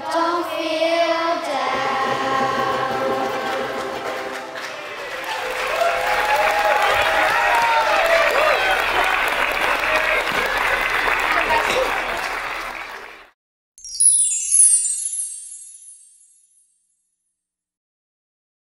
don't feel